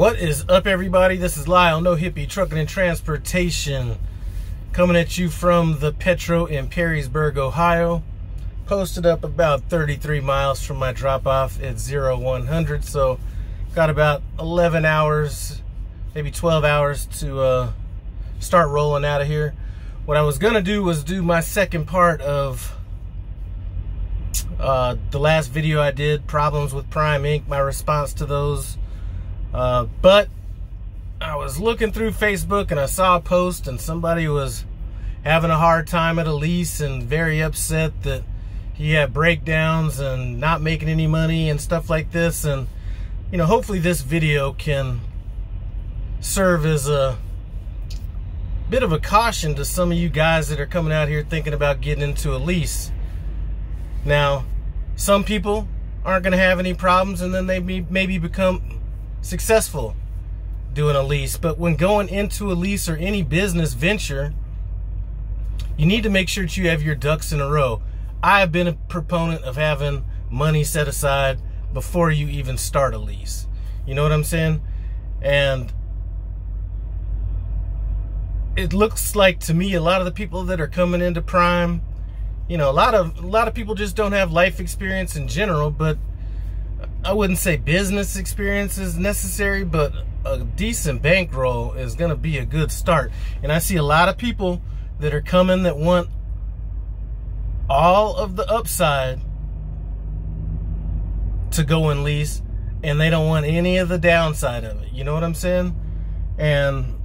What is up, everybody? This is Lyle, No Hippie Trucking and Transportation, coming at you from the Petro in Perrysburg, Ohio. Posted up about 33 miles from my drop off at 0100, so got about 11 hours, maybe 12 hours to uh, start rolling out of here. What I was gonna do was do my second part of uh, the last video I did, problems with Prime Inc., my response to those uh, but I was looking through Facebook and I saw a post and somebody was having a hard time at a lease and very upset that he had breakdowns and not making any money and stuff like this. And, you know, hopefully this video can serve as a bit of a caution to some of you guys that are coming out here thinking about getting into a lease. Now, some people aren't going to have any problems and then they maybe become successful doing a lease. But when going into a lease or any business venture, you need to make sure that you have your ducks in a row. I have been a proponent of having money set aside before you even start a lease. You know what I'm saying? And it looks like to me a lot of the people that are coming into prime, you know, a lot of a lot of people just don't have life experience in general, but I wouldn't say business experience is necessary, but a decent bankroll is going to be a good start. And I see a lot of people that are coming that want all of the upside to go and lease, and they don't want any of the downside of it. You know what I'm saying? And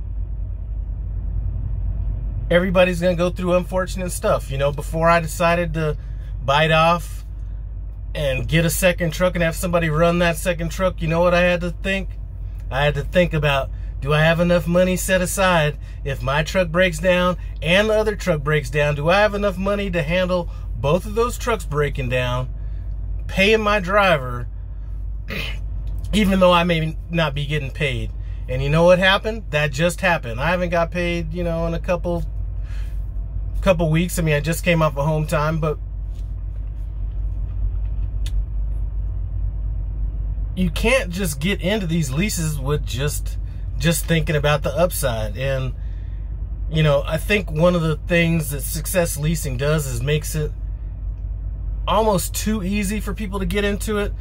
everybody's going to go through unfortunate stuff. You know, before I decided to bite off and get a second truck and have somebody run that second truck, you know what I had to think? I had to think about do I have enough money set aside if my truck breaks down and the other truck breaks down? Do I have enough money to handle both of those trucks breaking down, paying my driver, even though I may not be getting paid? And you know what happened? That just happened. I haven't got paid, you know, in a couple couple weeks. I mean, I just came off of home time, but you can't just get into these leases with just just thinking about the upside. And you know i think one of the things that success leasing does is makes it almost too easy for people to get into it.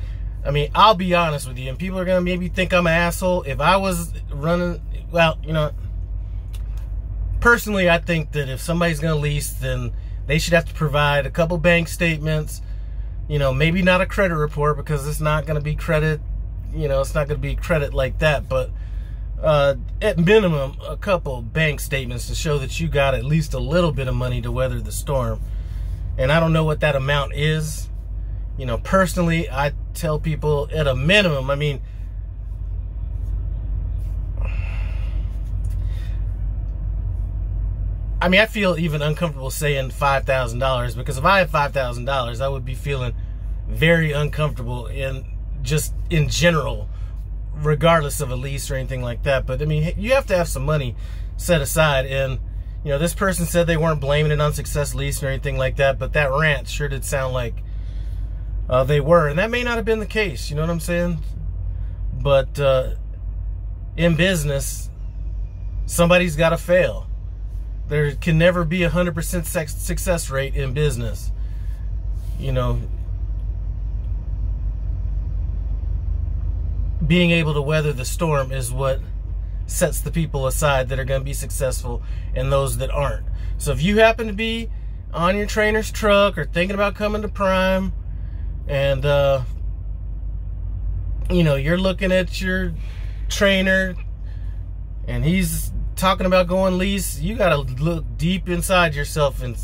I mean i'll be honest with you and people are gonna maybe think i'm an asshole. If i was running well you know personally i think that if somebody's gonna lease then they should have to provide a couple bank statements you know, maybe not a credit report because it's not going to be credit, you know, it's not going to be credit like that, but uh, at minimum, a couple bank statements to show that you got at least a little bit of money to weather the storm. And I don't know what that amount is. You know, personally, I tell people at a minimum, I mean, I mean, I feel even uncomfortable saying $5,000 because if I had $5,000, I would be feeling very uncomfortable in just in general, regardless of a lease or anything like that. But I mean, you have to have some money set aside. And, you know, this person said they weren't blaming an unsuccess lease or anything like that, but that rant sure did sound like uh, they were. And that may not have been the case, you know what I'm saying? But uh, in business, somebody's got to fail there can never be a 100% success rate in business. You know, being able to weather the storm is what sets the people aside that are going to be successful and those that aren't. So if you happen to be on your trainer's truck or thinking about coming to Prime and, uh, you know, you're looking at your trainer and he's talking about going lease, you got to look deep inside yourself and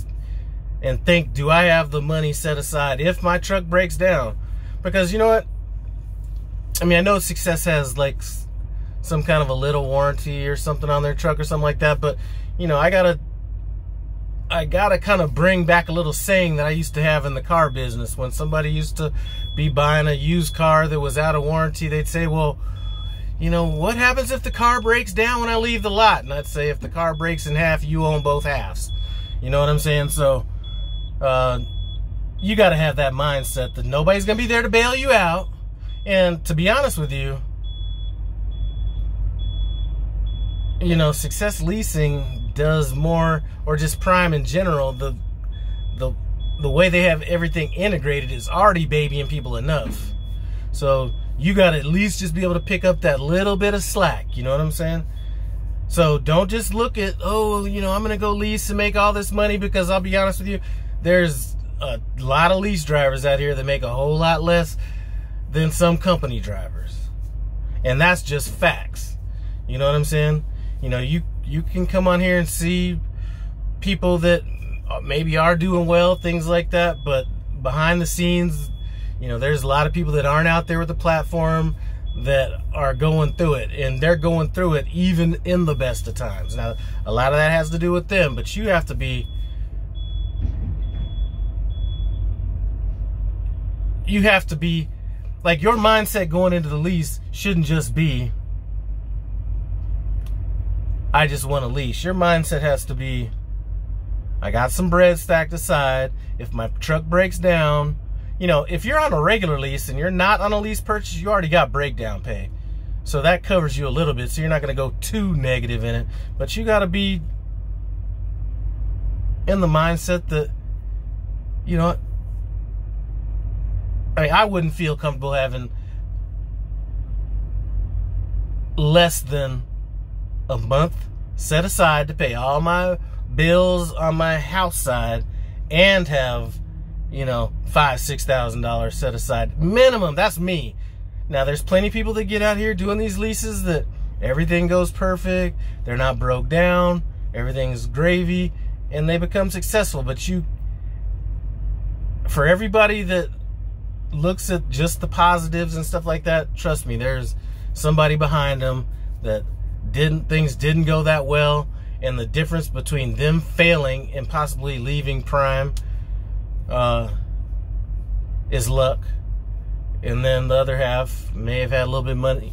and think, do I have the money set aside if my truck breaks down? Because you know what? I mean, I know Success has like some kind of a little warranty or something on their truck or something like that, but you know, I gotta, I gotta kind of bring back a little saying that I used to have in the car business. When somebody used to be buying a used car that was out of warranty, they'd say, well, you know, what happens if the car breaks down when I leave the lot? And I'd say if the car breaks in half, you own both halves. You know what I'm saying? So, uh, you got to have that mindset that nobody's going to be there to bail you out. And to be honest with you, you know, Success Leasing does more, or just Prime in general, the the the way they have everything integrated is already babying people enough. So you got to at least just be able to pick up that little bit of slack. You know what I'm saying? So don't just look at, oh, you know, I'm going to go lease and make all this money because I'll be honest with you, there's a lot of lease drivers out here that make a whole lot less than some company drivers. And that's just facts. You know what I'm saying? You know, you you can come on here and see people that maybe are doing well, things like that, but behind the scenes, you know, there's a lot of people that aren't out there with the platform that are going through it and they're going through it even in the best of times. Now, a lot of that has to do with them, but you have to be you have to be like your mindset going into the lease shouldn't just be I just want a lease. Your mindset has to be I got some bread stacked aside. If my truck breaks down, you know, if you're on a regular lease and you're not on a lease purchase, you already got breakdown pay. So that covers you a little bit. So you're not going to go too negative in it. But you got to be in the mindset that, you know, I mean, I wouldn't feel comfortable having less than a month set aside to pay all my bills on my house side and have you know, five, six thousand dollars set aside. Minimum, that's me. Now there's plenty of people that get out here doing these leases that everything goes perfect, they're not broke down, everything's gravy, and they become successful. But you for everybody that looks at just the positives and stuff like that, trust me, there's somebody behind them that didn't things didn't go that well and the difference between them failing and possibly leaving prime uh, is luck, and then the other half may have had a little bit of money,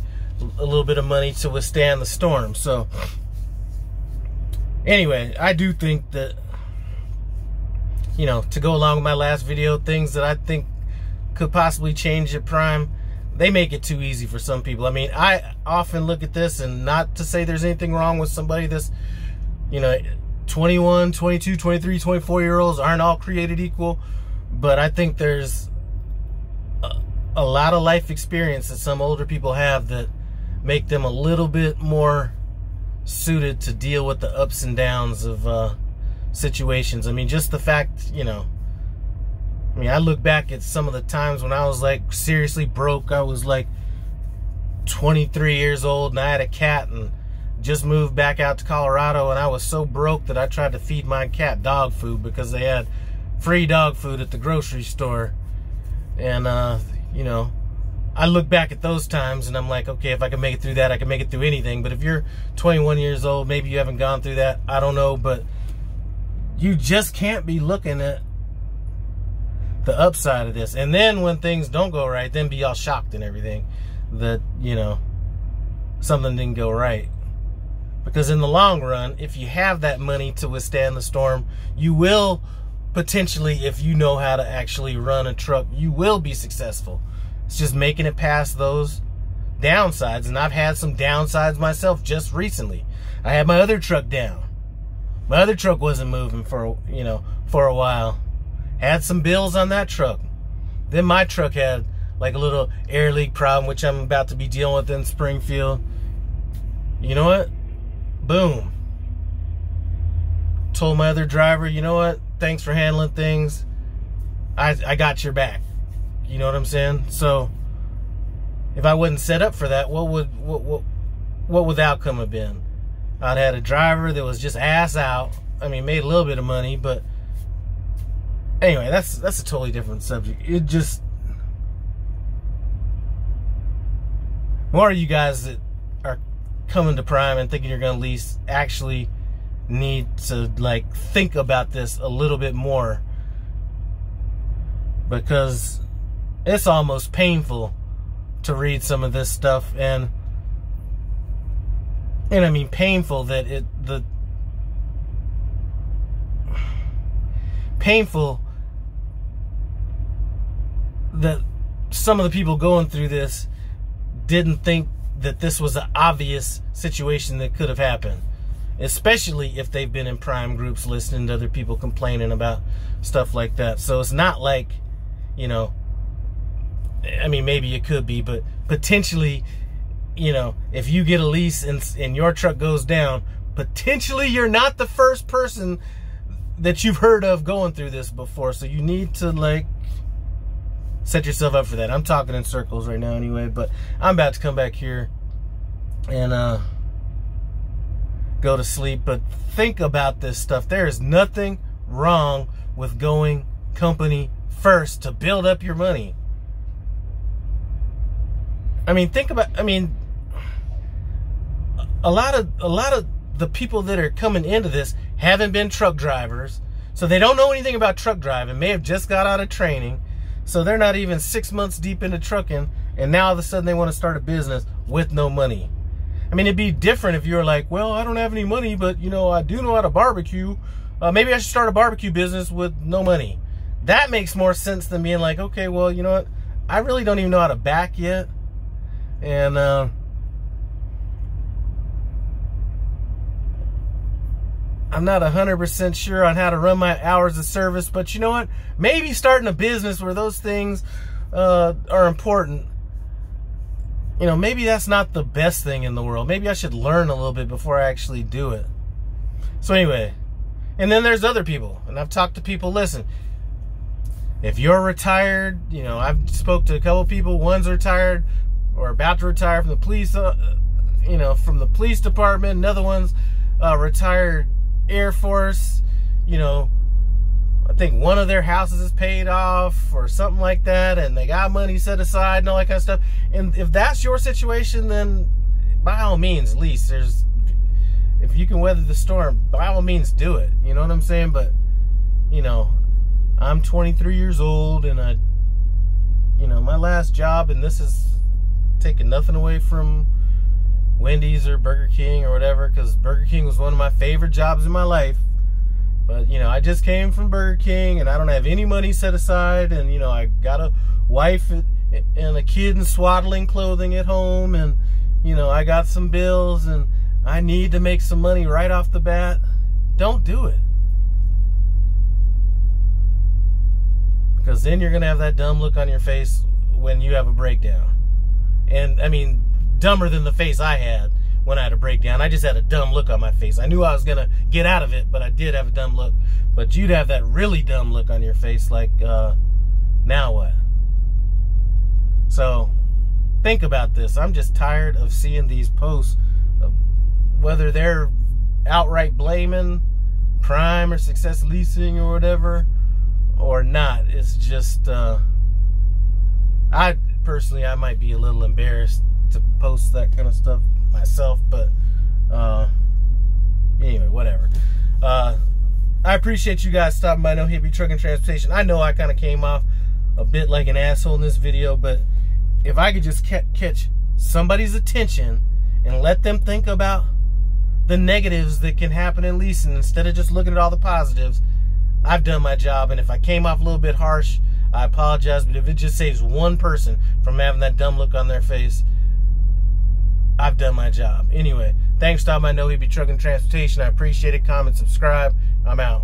a little bit of money to withstand the storm. So, anyway, I do think that you know to go along with my last video, things that I think could possibly change at Prime. They make it too easy for some people. I mean, I often look at this, and not to say there's anything wrong with somebody that's, you know, 21, 22, 23, 24 year olds aren't all created equal, but I think there's a, a, lot of life experience that some older people have that make them a little bit more suited to deal with the ups and downs of uh, situations. I mean, just the fact, you know, I mean, I look back at some of the times when I was like seriously broke. I was like 23 years old and I had a cat and just moved back out to Colorado and I was so broke that I tried to feed my cat dog food because they had free dog food at the grocery store. And, uh, you know, I look back at those times and I'm like, okay, if I can make it through that, I can make it through anything. But if you're 21 years old, maybe you haven't gone through that. I don't know, but you just can't be looking at the upside of this. And then when things don't go right, then be all shocked and everything that, you know, something didn't go right. Because in the long run, if you have that money to withstand the storm, you will potentially, if you know how to actually run a truck, you will be successful. It's just making it past those downsides. And I've had some downsides myself just recently. I had my other truck down. My other truck wasn't moving for, you know, for a while. Had some bills on that truck. Then my truck had like a little air leak problem, which I'm about to be dealing with in Springfield. You know what? Boom. Told my other driver, you know what? Thanks for handling things. I I got your back. You know what I'm saying? So if I wasn't set up for that, what would what what what would the outcome have been? I'd had a driver that was just ass out. I mean, made a little bit of money, but anyway, that's that's a totally different subject. It just more of you guys that coming to Prime and thinking you're going to lease actually need to like think about this a little bit more. Because it's almost painful to read some of this stuff and and I mean painful that it the painful that some of the people going through this didn't think that this was an obvious situation that could have happened, especially if they've been in prime groups listening to other people complaining about stuff like that. So it's not like, you know, I mean, maybe it could be, but potentially, you know, if you get a lease and, and your truck goes down, potentially you're not the first person that you've heard of going through this before. So you need to like set yourself up for that. I'm talking in circles right now anyway, but I'm about to come back here and uh, go to sleep. But think about this stuff. There is nothing wrong with going company first to build up your money. I mean, think about. I mean, a lot of a lot of the people that are coming into this haven't been truck drivers, so they don't know anything about truck driving. May have just got out of training so they're not even six months deep into trucking, and now all of a sudden they want to start a business with no money. I mean, it'd be different if you were like, well, I don't have any money, but you know, I do know how to barbecue. Uh, maybe I should start a barbecue business with no money. That makes more sense than being like, okay, well, you know what? I really don't even know how to back yet. And uh, I'm not 100% sure on how to run my hours of service, but you know what? Maybe starting a business where those things uh, are important. You know, maybe that's not the best thing in the world. Maybe I should learn a little bit before I actually do it. So anyway, and then there's other people, and I've talked to people, listen, if you're retired, you know, I've spoke to a couple people, one's retired or about to retire from the police, uh, you know, from the police department, another one's uh, retired Air Force, you know, I think one of their houses is paid off or something like that, and they got money set aside and all that kind of stuff. And if that's your situation, then by all means, lease. There's, if you can weather the storm, by all means, do it. You know what I'm saying? But, you know, I'm 23 years old, and I, you know, my last job, and this is taking nothing away from Wendy's or Burger King or whatever, because Burger King was one of my favorite jobs in my life. But, you know, I just came from Burger King and I don't have any money set aside. And, you know, I got a wife and a kid in swaddling clothing at home. And, you know, I got some bills and I need to make some money right off the bat. Don't do it. Because then you're going to have that dumb look on your face when you have a breakdown. And, I mean, dumber than the face I had when I had a breakdown. I just had a dumb look on my face. I knew I was to get out of it, but I did have a dumb look. But you'd have that really dumb look on your face like, uh, now what? So, think about this. I'm just tired of seeing these posts, whether they're outright blaming Prime or Success Leasing or whatever, or not. It's just, uh, I personally, I might be a little embarrassed to post that kind of stuff myself, but uh, anyway, whatever. Uh, I appreciate you guys stopping by No Hippie Truck and Transportation. I know I kind of came off a bit like an asshole in this video, but if I could just catch somebody's attention and let them think about the negatives that can happen in leasing instead of just looking at all the positives, I've done my job. And if I came off a little bit harsh, I apologize. But if it just saves one person from having that dumb look on their face, I've done my job. Anyway, thanks to all my No Hippie Truck and Transportation. I appreciate it. Comment, subscribe. I'm out.